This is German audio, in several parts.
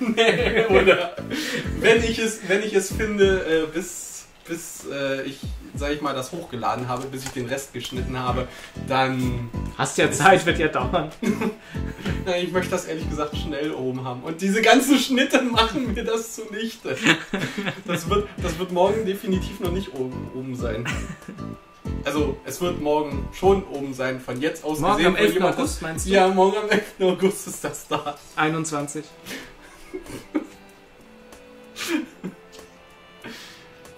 nee, oder wenn ich es, wenn ich es finde, äh, bis, bis äh, ich, sag ich mal, das hochgeladen habe, bis ich den Rest geschnitten habe, dann. Hast ja Zeit, wird ja dauern. Na, ich möchte das ehrlich gesagt schnell oben haben. Und diese ganzen Schnitte machen mir das zunichte. Das wird, das wird morgen definitiv noch nicht oben, oben sein. Also, es wird morgen schon oben sein, von jetzt aus Morgen gesehen. am wenn 11. jemand August, das, meinst du? Ja, morgen am 11. August ist das da. 21.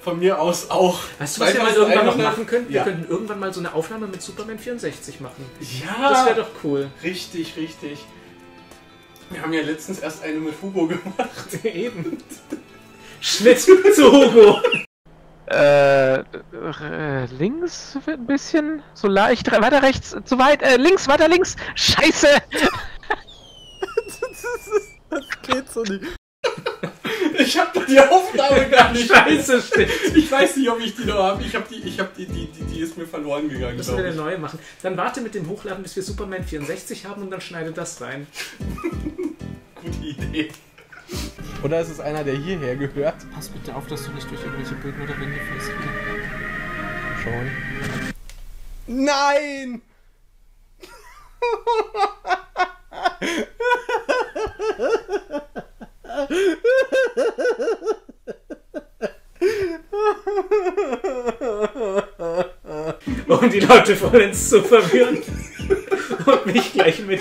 Von mir aus auch. Weißt du, was wir mal irgendwann noch 2100? machen könnten? Ja. Wir könnten irgendwann mal so eine Aufnahme mit Superman 64 machen. Ja, Das wäre doch cool. richtig, richtig. Wir haben ja letztens erst eine mit Hugo gemacht. Eben. Schnitt zu Hugo. Äh, links wird ein bisschen so leicht, weiter rechts, zu weit, äh, links, weiter links. Scheiße! Das geht so nicht. Ich hab da die Aufnahme gar nicht. Scheiße, stimmt. Ich weiß nicht, ob ich die noch habe. Ich habe die, ich habe die, die, die, die ist mir verloren gegangen. Müssen wir eine neue machen. Dann warte mit dem Hochladen, bis wir Superman 64 haben und dann schneide das rein. Gute Idee. Oder ist es einer, der hierher gehört? Pass bitte auf, dass du nicht durch irgendwelche Böden oder Wände fällst. Schon. Nein! Um die Leute vollends zu verwirren. Und mich gleich mit.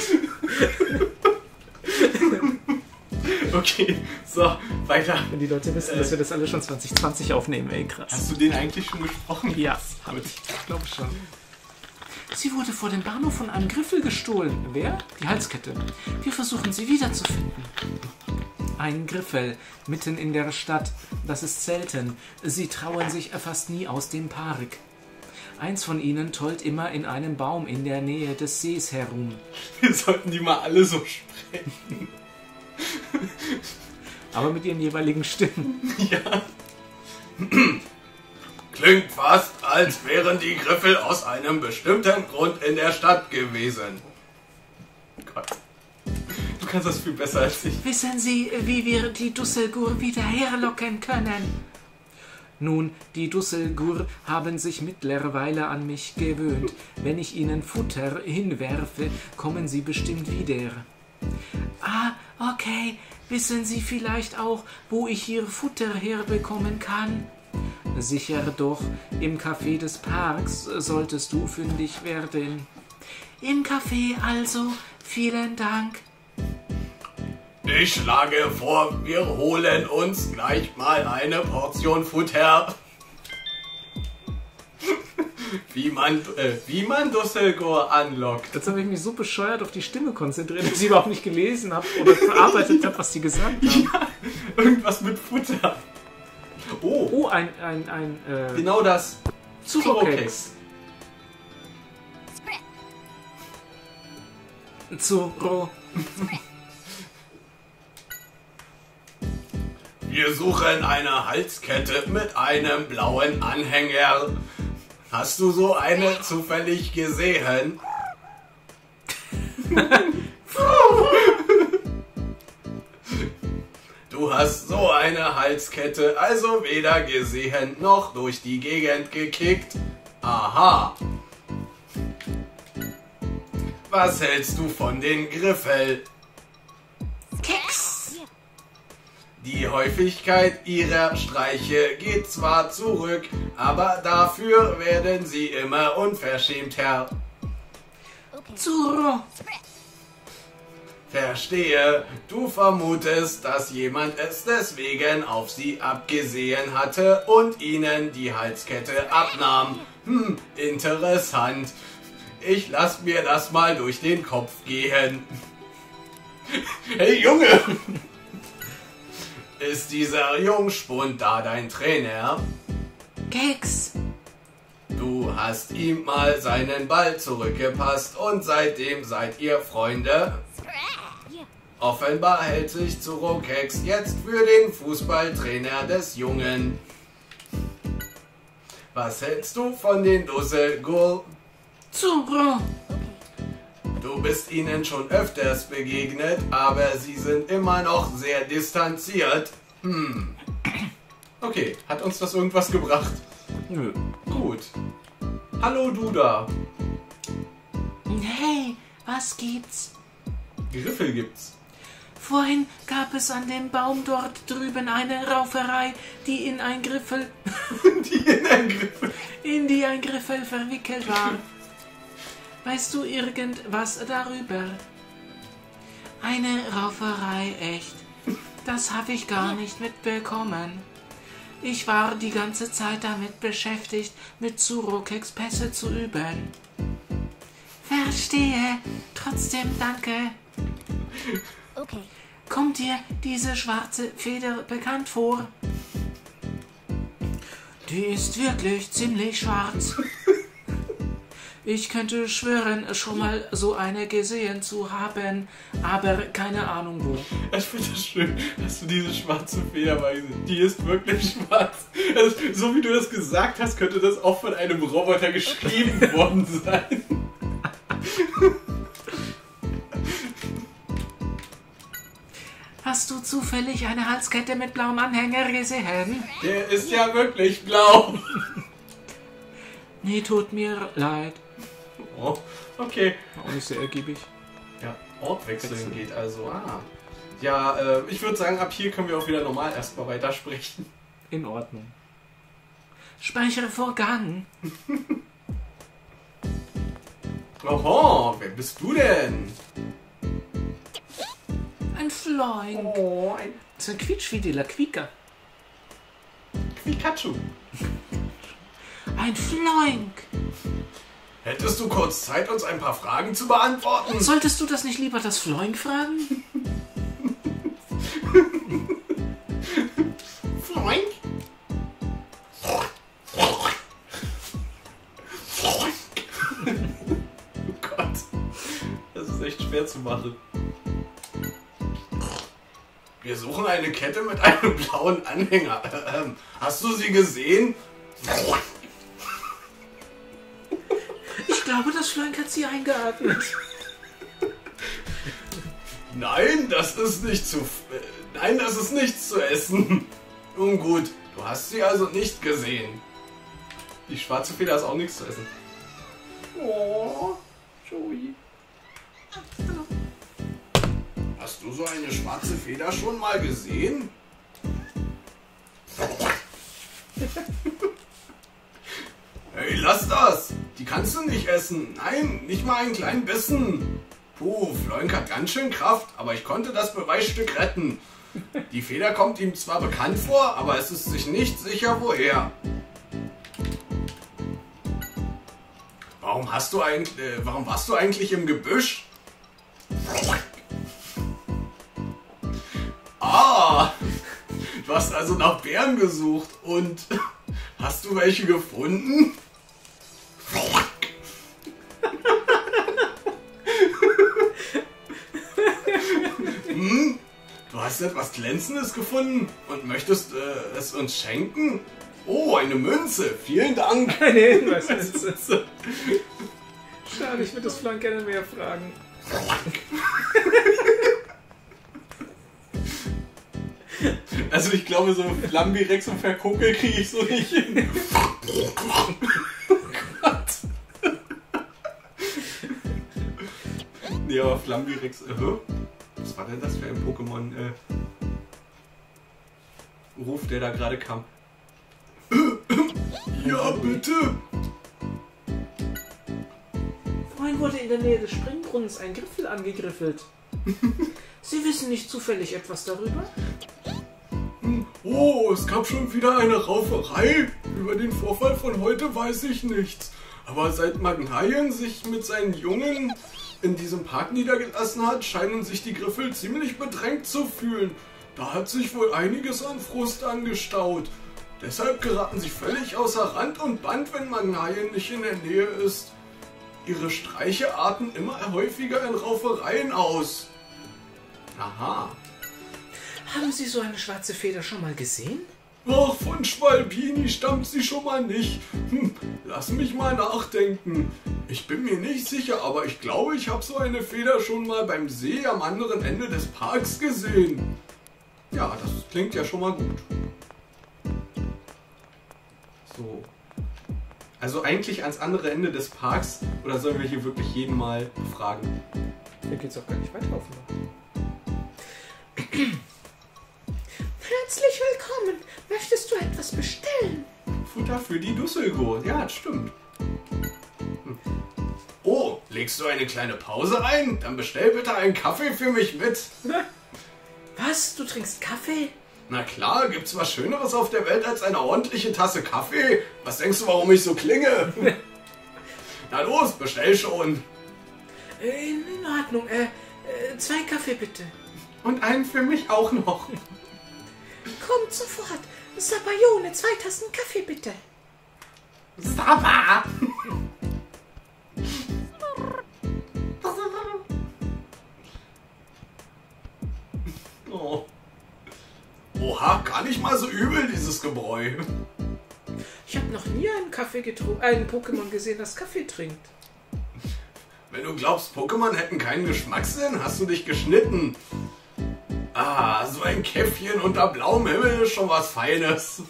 Okay, so, weiter. Wenn die Leute wissen, dass wir das alle schon 2020 aufnehmen, ey, krass. Hast du den eigentlich schon gesprochen? Ja, hab ich. Ich glaube schon. Sie wurde vor dem Bahnhof von einem Griffel gestohlen. Wer? Die Halskette. Wir versuchen sie wiederzufinden. Ein Griffel mitten in der Stadt. Das ist selten. Sie trauen sich fast nie aus dem Park. Eins von ihnen tollt immer in einem Baum in der Nähe des Sees herum. Wir sollten die mal alle so sprechen. Aber mit ihren jeweiligen Stimmen. Ja. Klingt fast, als wären die Griffel aus einem bestimmten Grund in der Stadt gewesen. Gott. Du kannst das viel besser als ich. Wissen Sie, wie wir die Dusselgur wieder herlocken können? Nun, die Dusselgur haben sich mittlerweile an mich gewöhnt. Wenn ich ihnen Futter hinwerfe, kommen sie bestimmt wieder. Ah, okay. Wissen Sie vielleicht auch, wo ich hier Futter herbekommen kann? Sicher doch, im Café des Parks solltest du fündig werden. Im Café also, vielen Dank. Ich schlage vor, wir holen uns gleich mal eine Portion Futter. Wie man, äh, wie man Dusselgor anlockt. Jetzt habe ich mich so bescheuert auf die Stimme konzentriert, dass ich überhaupt nicht gelesen habe oder verarbeitet habe, was die gesagt haben. Irgendwas mit Futter. Oh, Oh, ein, ein, ein, äh, genau das. Zurokeks. Zuro. Wir suchen eine Halskette mit einem blauen Anhänger. Hast du so eine zufällig gesehen? Du hast so eine Halskette also weder gesehen noch durch die Gegend gekickt. Aha. Was hältst du von den Griffel? Die Häufigkeit ihrer Streiche geht zwar zurück, aber dafür werden sie immer unverschämter. Zuro. Verstehe, du vermutest, dass jemand es deswegen auf sie abgesehen hatte und ihnen die Halskette abnahm. Hm, interessant. Ich lass mir das mal durch den Kopf gehen. Hey Junge! Ist dieser Jungspund da dein Trainer? Keks. Du hast ihm mal seinen Ball zurückgepasst und seitdem seid ihr Freunde. Offenbar hält sich Zurokex jetzt für den Fußballtrainer des Jungen. Was hältst du von den Dusselgur? Zuro. Du bist ihnen schon öfters begegnet, aber sie sind immer noch sehr distanziert. Hm. Okay, hat uns das irgendwas gebracht? Nö. Gut. Hallo du da. Hey, was gibt's? Griffel gibt's. Vorhin gab es an dem Baum dort drüben eine Rauferei, die in ein Griffel, Die in ein Griffel. in die ein Griffel verwickelt war. Weißt du irgendwas darüber? Eine Rauferei, echt. Das habe ich gar nicht mitbekommen. Ich war die ganze Zeit damit beschäftigt, mit Surokex Pässe zu üben. Verstehe. Trotzdem danke. Okay. Kommt dir diese schwarze Feder bekannt vor? Die ist wirklich ziemlich schwarz. Ich könnte schwören, schon mal so eine gesehen zu haben, aber keine Ahnung wo. Ich finde das schön, dass du diese schwarze Federweise. Die ist wirklich schwarz. Also, so wie du das gesagt hast, könnte das auch von einem Roboter geschrieben worden sein. Hast du zufällig eine Halskette mit blauem Anhänger gesehen? Der ist ja wirklich blau. Nee, tut mir leid. Oh, okay. Auch nicht sehr ergiebig. Ja, Ort wechseln geht also. Ah. Ja, äh, ich würde sagen, ab hier können wir auch wieder normal erstmal weitersprechen. In Ordnung. Speichervorgang. Oho, wer bist du denn? Ein Floing. Oh, ein So ein Quietsch wie die La Quica. Pikachu. Ein Floink. Hättest du kurz Zeit, uns ein paar Fragen zu beantworten? Solltest du das nicht lieber das Floink fragen? Floink? Oh Gott. Das ist echt schwer zu machen. Wir suchen eine Kette mit einem blauen Anhänger. Ähm, hast du sie gesehen? Ich glaube, das Floink hat sie eingeatmet. Nein, das ist nicht zu. Äh, nein, das ist nichts zu essen. Nun gut, du hast sie also nicht gesehen. Die schwarze Feder ist auch nichts zu essen. Oh, Joey. Hast du so eine schwarze Feder schon mal gesehen? Hey, lass das! Die kannst du nicht essen. Nein, nicht mal einen kleinen Bissen. Puh, Floink hat ganz schön Kraft, aber ich konnte das Beweisstück retten. Die Feder kommt ihm zwar bekannt vor, aber es ist sich nicht sicher, woher. Warum hast du ein, äh, warum warst du eigentlich im Gebüsch? Ah, du hast also nach Bären gesucht und hast du welche gefunden? Hm? Du hast etwas Glänzendes gefunden und möchtest äh, es uns schenken? Oh, eine Münze. Vielen Dank. Eine Hinweismünze. Schade, ich würde das Floink gerne mehr fragen. Also ich glaube, so Flambirex und Verkuckel kriege ich so nicht hin. Nee, aber Flambirex, äh, was war denn das für ein Pokémon, äh, Ruf, der da gerade kam? ja, bitte. Vorhin wurde in der Nähe des Springbrunnens ein Griffel angegriffelt. Sie wissen nicht zufällig etwas darüber? Oh, es gab schon wieder eine Rauferei. Über den Vorfall von heute weiß ich nichts. Aber seit Magnaien sich mit seinen Jungen in diesem Park niedergelassen hat, scheinen sich die Griffel ziemlich bedrängt zu fühlen. Da hat sich wohl einiges an Frust angestaut. Deshalb geraten sie völlig außer Rand und Band, wenn Magnaien nicht in der Nähe ist. Ihre Streiche arten immer häufiger in Raufereien aus. Aha. Haben Sie so eine schwarze Feder schon mal gesehen? Ach, von Schwalbini stammt sie schon mal nicht. Hm, lass mich mal nachdenken. Ich bin mir nicht sicher, aber ich glaube, ich habe so eine Feder schon mal beim See am anderen Ende des Parks gesehen. Ja, das klingt ja schon mal gut. So. Also eigentlich ans andere Ende des Parks oder sollen wir hier wirklich jeden mal befragen? Hier geht's auch gar nicht weiter offenbar. Herzlich willkommen. Möchtest du etwas bestellen? Futter für die Düsselgurt. Ja, das stimmt. Hm. Oh, legst du eine kleine Pause ein? Dann bestell bitte einen Kaffee für mich mit. Was? Du trinkst Kaffee? Na klar, gibt's was Schöneres auf der Welt als eine ordentliche Tasse Kaffee? Was denkst du, warum ich so klinge? Na los, bestell schon. In, in Ordnung. Äh, äh, zwei Kaffee bitte. Und einen für mich auch noch. Kommt sofort. Sabayone, zwei Tassen Kaffee bitte. Saba! Oh. Oha, gar nicht mal so übel, dieses Gebräu. Ich habe noch nie einen Kaffee getrunken, einen Pokémon gesehen, das Kaffee trinkt. Wenn du glaubst, Pokémon hätten keinen Geschmackssinn, hast du dich geschnitten. Ah, so ein Käffchen unter blauem Himmel ist schon was Feines.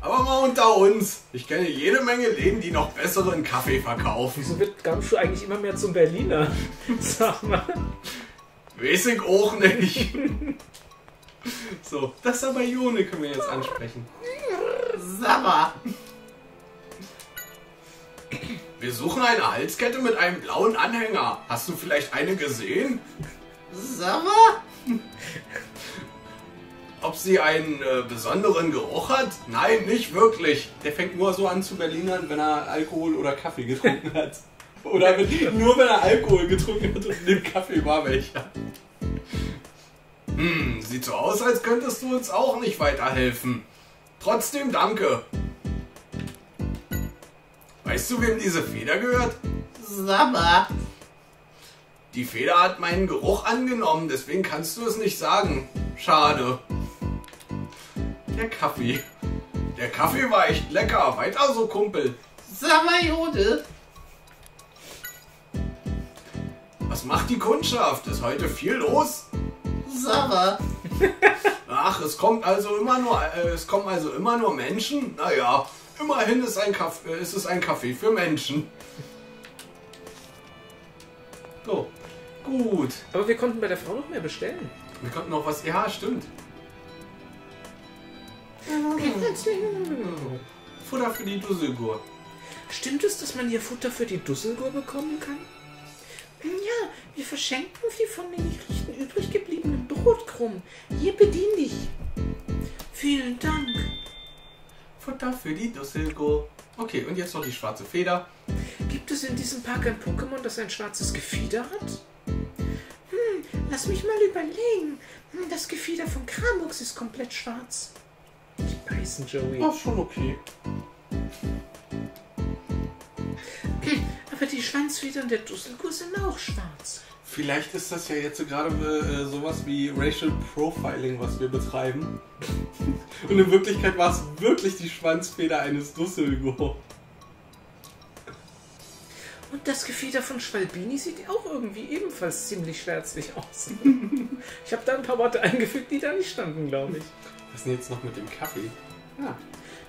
Aber mal unter uns. Ich kenne jede Menge Läden, die noch besseren Kaffee verkaufen. Wieso wird Gamschuh eigentlich immer mehr zum Berliner? Sag mal. Weiß ich auch nicht. So, das aber Jone können wir jetzt ansprechen. Saba. Wir suchen eine Halskette mit einem blauen Anhänger. Hast du vielleicht eine gesehen? Saba? Ob sie einen äh, besonderen Geruch hat? Nein, nicht wirklich. Der fängt nur so an zu Berlinern, wenn er Alkohol oder Kaffee getrunken hat. Oder wenn, nur wenn er Alkohol getrunken hat und in dem Kaffee war welcher. Hm, sieht so aus, als könntest du uns auch nicht weiterhelfen. Trotzdem danke. Weißt du, wem diese Feder gehört? Sabba. Die Feder hat meinen Geruch angenommen, deswegen kannst du es nicht sagen. Schade. Der Kaffee. Der Kaffee war echt lecker. Weiter so, Kumpel. Sabayode. Was macht die Kundschaft? Ist heute viel los? Saba. Ach, es kommt also immer nur, äh, es kommen also immer nur Menschen? Naja, immerhin ist, ein Kaff, äh, ist es ein Café für Menschen. So, gut. Aber wir konnten bei der Frau noch mehr bestellen. Wir konnten noch was. Ja, stimmt. Futter für die Dusselgur. Stimmt es, dass man hier Futter für die Dusselgur bekommen kann? Ja, wir verschenken sie von den Gerichten übrig gebliebenen Brotkrumm. Hier bedien dich. Vielen Dank. Futter für die Dusselgur. Okay, und jetzt noch die schwarze Feder. Gibt es in diesem Park ein Pokémon, das ein schwarzes Gefieder hat? Lass mich mal überlegen. Hm, Das Gefieder von Kramux ist komplett schwarz. Die beißen, Joey. Ist schon okay. Aber die Schwanzfedern der Dusselgur sind auch schwarz. Vielleicht ist das ja jetzt so gerade äh, sowas wie Racial Profiling, was wir betreiben. Und in Wirklichkeit war es wirklich die Schwanzfeder eines Dusselgur. Und das Gefieder von Schwalbini sieht auch irgendwie ebenfalls ziemlich schwärzlich aus. ich habe da ein paar Worte eingefügt, die da nicht standen, glaube ich. Was ist denn jetzt noch mit dem Kaffee? Ja.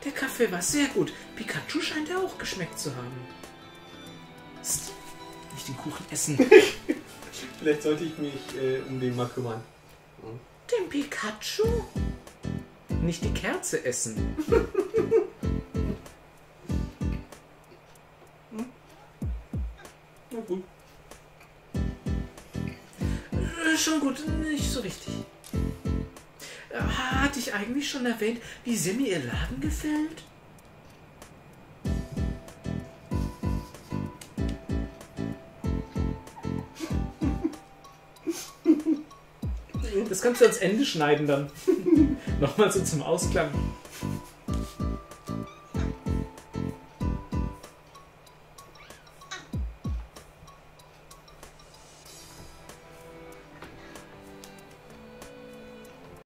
Der Kaffee war sehr gut. Pikachu scheint er auch geschmeckt zu haben. Psst, nicht den Kuchen essen. Vielleicht sollte ich mich äh, um den mal kümmern. Den Pikachu? Nicht die Kerze essen. Gut. Äh, Schon gut, nicht so richtig. Äh, Hatte ich eigentlich schon erwähnt, wie sehr mir ihr Laden gefällt? Das kannst du ans Ende schneiden dann. Nochmal so zum Ausklang.